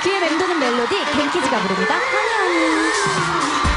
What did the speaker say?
뒤에 맴도는 멜로디 갱키즈가 부릅니다. 하니 하니.